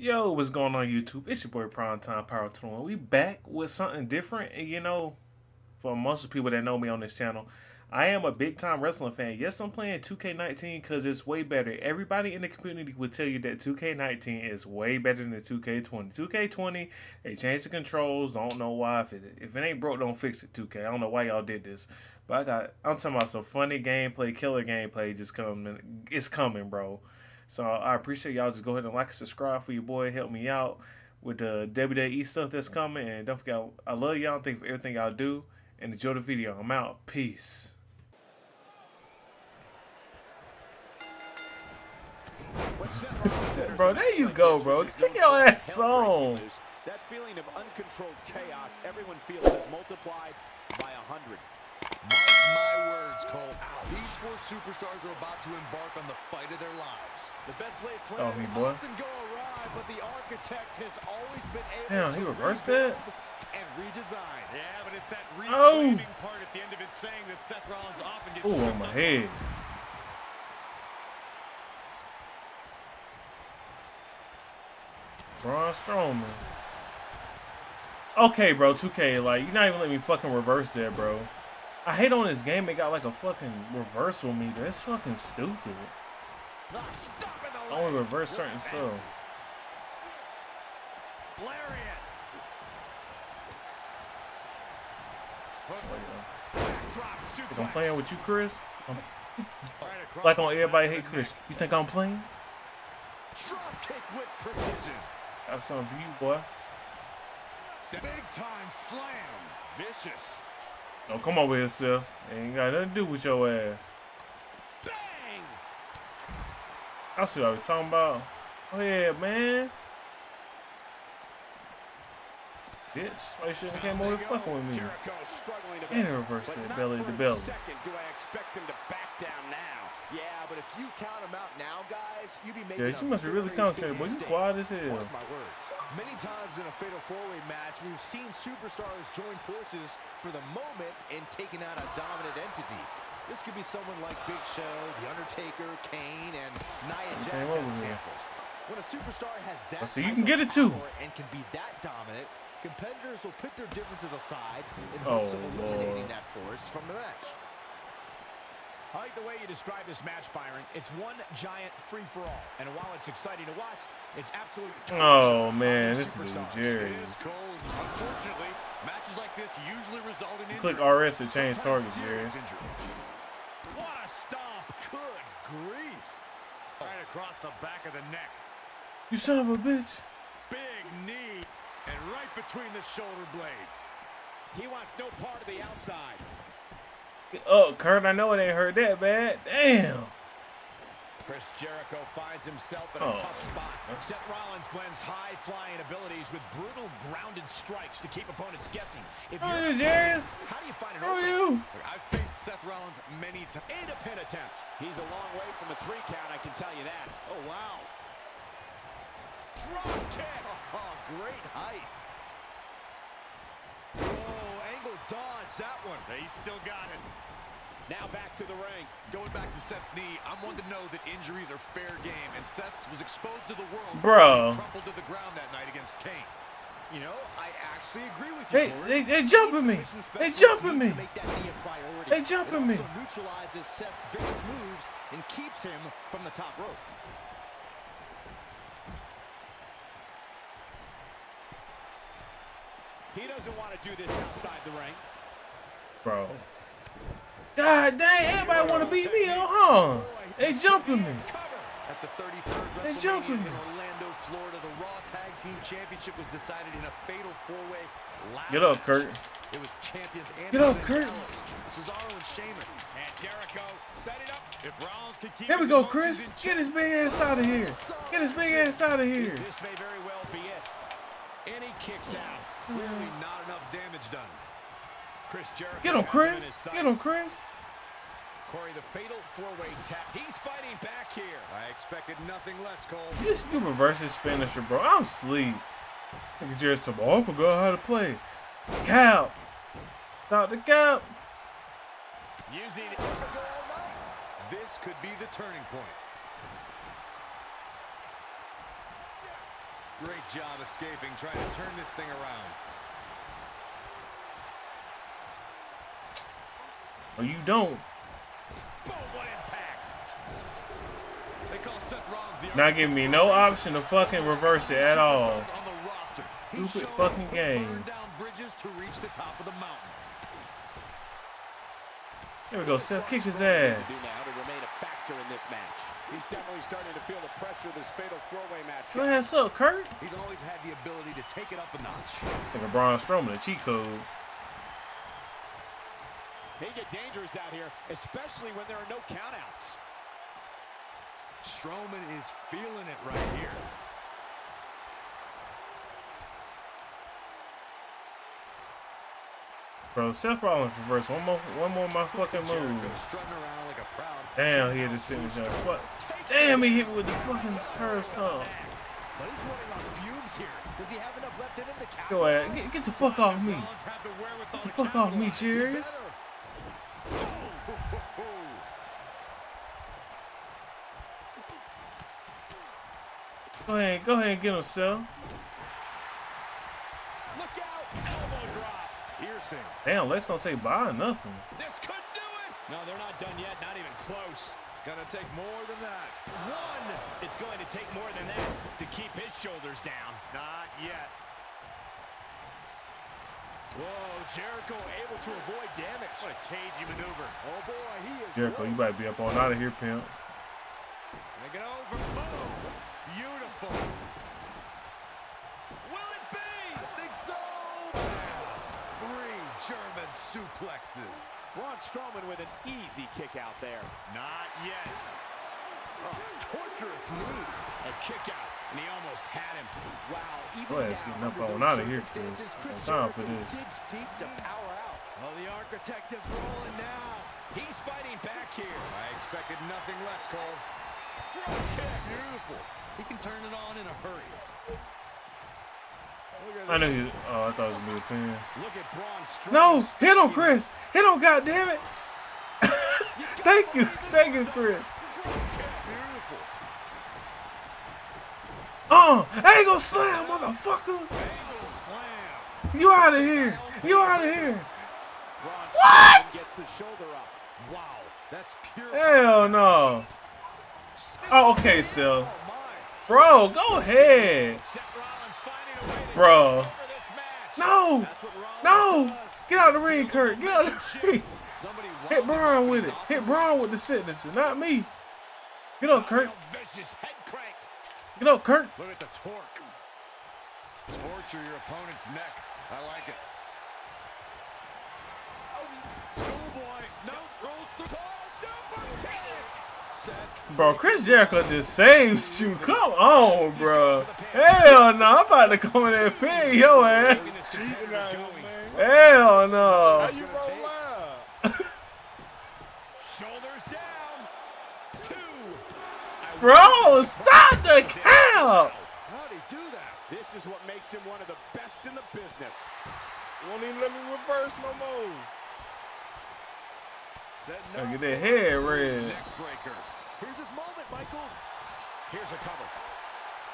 Yo, what's going on YouTube? It's your boy Primetime Pyro 21. We back with something different. And you know, for most of people that know me on this channel, I am a big time wrestling fan. Yes, I'm playing 2K19 because it's way better. Everybody in the community would tell you that 2K19 is way better than 2K20. 2K20, they changed the controls. Don't know why. If it, if it ain't broke, don't fix it, 2K. I don't know why y'all did this. But I got, I'm talking about some funny gameplay, killer gameplay just coming. It's coming, bro. So I appreciate y'all. Just go ahead and like and subscribe for your boy. Help me out with the WWE stuff that's coming. And don't forget, I love y'all. Thank you for everything y'all do. And enjoy the video. I'm out. Peace. bro, there you go, bro. Take your ass on. That feeling of uncontrolled chaos everyone feels is multiplied by a hundred. Mark my words, Cole. These four superstars are about to embark on the fight of their lives. The best laid oh, plans boy. often go awry, but the architect has always been able Damn, to he reversed that? and redesign. Yeah, but it's that Oh. part at the end of his saying that Seth Rollins often gets Ooh, on my up head. Braun Strowman. Okay, bro, 2K, like, you're not even letting me fucking reverse there, bro. I hate on this game, it got like a fucking reversal meter. It's fucking stupid. I only reverse certain stuff. If I'm playing with you, Chris, like on everybody hate Chris, you think I'm playing? Something for you, boy. Big time slam. Vicious. Don't come over here, Seth. Ain't got nothing to do with your ass. Bang! That's what I was talking about. Oh yeah, man. Bitch, why you shouldn't have came over fucking with me. And reverse that belly to belly. second do I expect him to back down now. Yeah, but if you count him out now, guys, you'd be making Yeah, you must really big boy. You quiet as hell. Mark my words. Many times in a fatal four-way match, we've seen superstars join forces for the moment and taking out a dominant entity. This could be someone like Big Show, The Undertaker, Kane, and Nia Jax as examples. When a superstar has that Let's you can get it too. and can be that dominant, competitors will put their differences aside in Oh, hopes of oh, eliminating Lord. that force from the match. I like the way you describe this match, Byron. It's one giant free-for-all. And while it's exciting to watch, it's absolutely... Oh man, this is. Jerry. It is cold. Unfortunately, matches like this usually result in. Click RS to change Sometimes target, Jerry. What a stomp. Good grief. Right across the back of the neck. You son of a bitch. Big knee. And right between the shoulder blades. He wants no part of the outside. Oh, Kurt, I know it ain't hurt that bad. Damn. Chris Jericho finds himself in a Oh. tough spot. Seth Rollins blends high-flying abilities with brutal grounded strikes to keep opponents guessing. If you're you, Jerry's? how do you find an Who opening? you? I've faced Seth Rollins many times. And a pin attempt. He's a long way from a three count, I can tell you that. Oh, wow. Drop kick. Oh, great height. Oh, angle dodge that one. He still got it. Now back to the ring. Going back to Seth's knee, I'm one to know that injuries are fair game, and Seth was exposed to the world. Bro. He crumpled to the ground that night against Kane. You know, I actually agree with you. They, Corey. they, they jumping me. They specialist jumping me. to make that knee a priority. They jumping it me. neutralizes Seth's biggest moves and keeps him from the top rope. He doesn't want to do this outside the ring. Bro. God dang, everybody want to beat me up, huh? They jumping me. At the 33rd They WrestleMania jumping me. Orlando, Florida, the Raw Tag Team Championship was decided in a fatal four-way Get up. Kurt. It was champions Get up, Kurt. Cesaro, and Sheamus. And Jericho set it up. If Rollins can keep Here we go, Chris. Get his big ass out of here. Get his big ass out of here. This may very well be it. And he kicks out. Clearly not enough damage done. Get him, Chris. Get him. Chris. Corey, the fatal four-way tap. He's fighting back here. I expected nothing less, Cole. You, you reverse his finisher, bro. I'm asleep. Look at Jerry's talking. Oh, I forgot how to play. Count. Stop the count. Using This could be the turning point. Great job escaping, trying to turn this thing around. Or you don't. Boom, what impact. They call Seth Rollins the Not giving me no option to fucking reverse it at all. on the roster. He's Stupid fucking to game. burn down bridges to reach the top of the mountain. There we go, Seth. Kick his ass. now to remain a factor in this match. He's definitely starting to feel the pressure of this fatal four-way match. Go ahead, up, Kurt. He's always had the ability to take it up a notch. Like a Braun Strowman, a cheat code. They get dangerous out here, especially when there are no countouts. Strowman is feeling it right here. Bro, Seth Rollins reverse one more, one more of my fucking move. strutting around like a Damn, he had to sit signature. What? Damn, he hit me with the fucking curb stomp. But he's running on fumes here. Does he have enough left in him to? Go ahead, eh, get, get the fuck off me. Rollins had the wherewithal Get the fuck off me, capitalize. Cheers. Go ahead, go ahead and get him, Seth. Look out! Elbow drop. Piercing. Damn, Lex don't say bye or nothing. This could do it. No, they're not done yet. Not even close. It's gonna take more than that. One. It's going to take more than that to keep his shoulders down. Not yet. Whoa, Jericho able to avoid damage. What a cagey maneuver. Oh boy, he is. Jericho, you rolling. might be up on out of here, pimp. Make it over. Boom. Beautiful. Will it be? I think so. Three German suplexes. Braun Strowman with an easy kick out there. Not yet. Oh, torturous knee. A kick out, and he almost had him. Wow. Even Boy, it's now, getting up under on those out of here, Chris. circumstances, Chris No time for Jericho this. digs deep to power out. Well, the architect is rolling now. He's fighting back here. I expected nothing less, Cole. Drop kick. Beautiful. He can turn it on in a hurry. I knew he. Oh, I thought it was gonna be a pin. Look at Braun Strowman. No, hit him, stepping Chris. Hit him, goddammit. Thank you, thank you, Chris. Beautiful. Uh, oh, angle slam, motherfucker. You out of here. You out of here. What? Hell no. Oh, okay. Oh. Bro, go ahead. Bro. No. No. Get out of the ring, Kurt. Get out of the ring. Hit Braun with it. Hit Braun with the signature, not me. Get up, Kurt. Real vicious head crank. Get up, Kurt. Look at the torque. Torture your opponent's neck. I like it. Schoolboy. No, rolls through. Oh. Bro, Chris Jericho just saves you. Come on, bro. Hell no. I'm about to come in there and pin your ass. Cheating out here, man. Hell no. How you roll out? Shoulders down. Two. Bro, stop the count. How'd he do that? This is what makes him one of the best in the business. Won't even let me reverse no more. Gotta get that head red. Here's his moment, Michael. Here's a cover.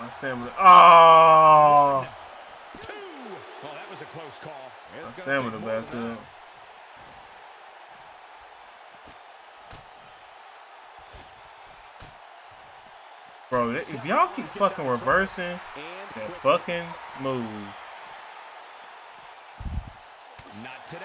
My stamina. Oh, Two. Well, that was a close call. my stamina back up. Bro, if y'all keep fucking reversing And that fucking move, Not today.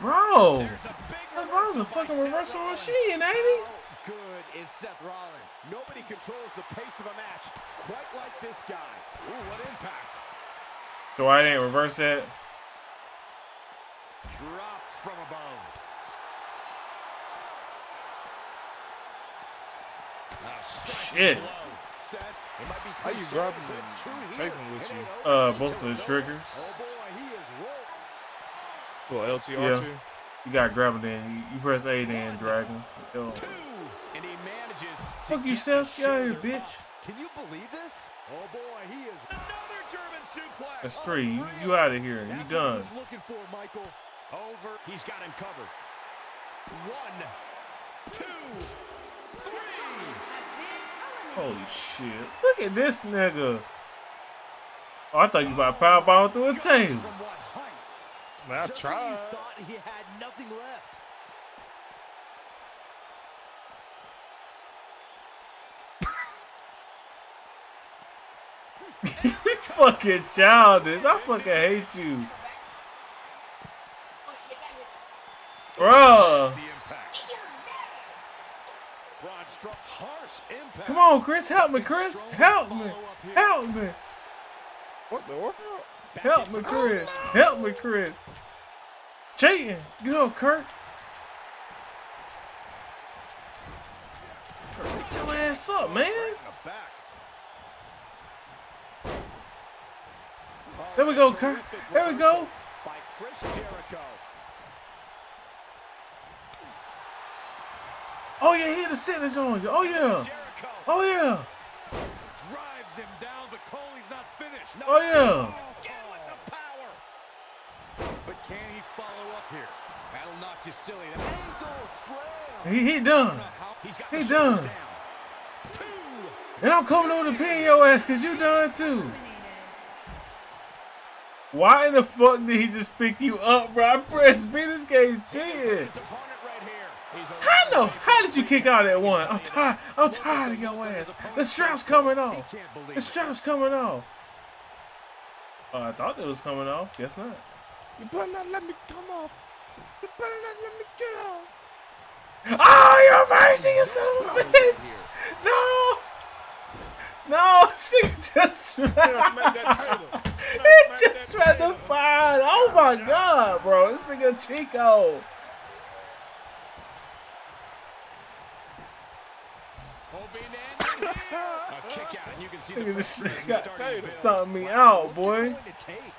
bro. There's a big That Braun's a fucking reversal machine, ain't he? Good is Seth Rollins? Nobody controls the pace of a match quite like this guy. Ooh, what impact. So I didn't reverse that. Dropped from above. A striking Shit. blow. Seth, it How you grabbing but and it's true taking with you? Uh, both of the triggers. over. Oh boy, he is. Well, LTR Yeah. too. You gotta grab it then. You, you press A then drag him. Yo. And he manages to Fuck you, get Seth. the Get out of here, bitch. Can you believe this? Oh boy, he is. Another German suplex. That's three. You, you out of here. You That's what done. was looking for, Michael. Over. He's got him covered. One, Holy shit. Look at this nigga. Oh, I thought you about to powerbomb through a table. From what heights? Man, I tried. thought he had nothing left. fucking childish. I fucking hate you. Oh, Bruh. The impact. Braun Strowman, harsh impact. Come on, Chris. Help me, Chris. Help me. Help me. What the workout? Back Help in me, for- Chris. Help me, Chris. Cheating. Get up, Kurt. Kurt, Get your ass up, man. In the back. There we go, Kurt. There we go. By Chris Jericho. Oh, yeah, he had a sentence on you. Oh, yeah. Oh, yeah. Drives him down, but Coley's not finished. Oh, yeah. With the power. But can he follow up here? That'll knock you silly. Ankle slam. He, he done. He done. And I'm coming over to pin your ass because you done too. Why in the fuck did he just pick you up, bro? I pressed B. This game cheating. His opponent right here. He's a How no? How did you kick out that one? I'm tired. I'm tired of your ass. The strap's coming off. The strap's coming off. Oh, I thought it was coming off. Guess not. You better not let me come off. You better not let me get off. Oh, you're mercy, you son of a bitch! No! No, this nigga just Yeah, smack that. He just read the title. Oh my god, bro. This nigga Chico. Hoping to end it here. A kick out, and you can see the Nigga, this shit got starting to build. stomping me out, boy. going to take?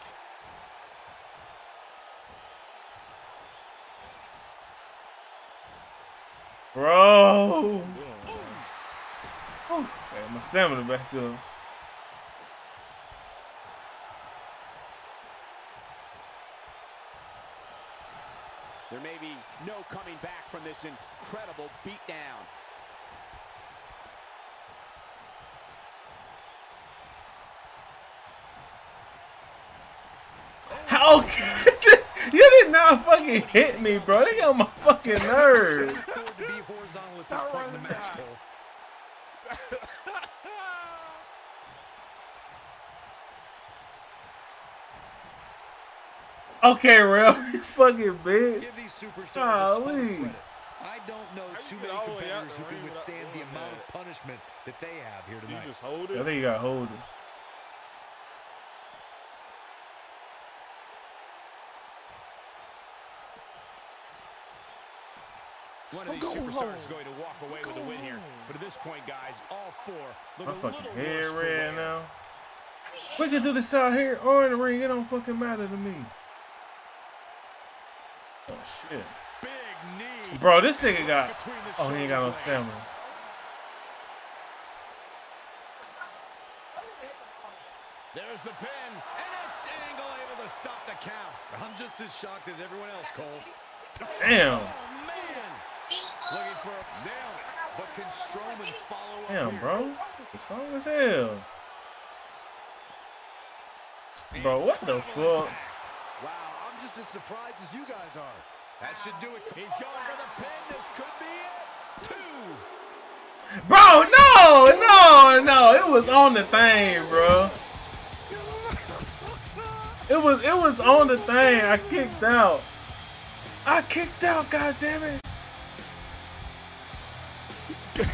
Bro. Whew. Hey, my stamina back up. There may be no coming back from this incredible beatdown. How you did not fucking hit me, bro. They got my fucking nerves. Can't afford to be horizontal at this point in the match, Cole. Okay, real you fucking bitch. Give these superstars a Golly. ton of credit. I don't know too many all the way out competitors who can withstand the amount of punishment that they have here You just hold I think you got hold it. One of I'm these superstars is going to walk away with a win here. But at this point, guys, all four look My a fucking little head worse for red now. We can do this out here or in the ring. It don't fucking matter to me. Oh shit. Big knee. Bro, this nigga got. Oh, he ain't got no stamina. There's the pin, and it's Angle able to stop the count. I'm just as shocked as everyone else, Cole. Damn. Oh, man. Looking for a nail. But can Strowman follow up Damn, here? bro. It's strong as hell. Bro, what the fuck? Wow, I'm just as surprised as you guys are. That should do it. He's going for the pin. This could be it. Two. Bro, no, no, no. It was on the thing, bro. It was it was on the thing. I kicked out. I kicked out, god damn it. Get